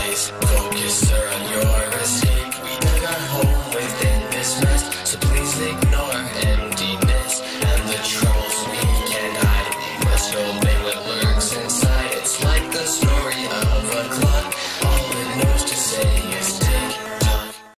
place. Focus, sir, on your escape. We dug our hole within this mess.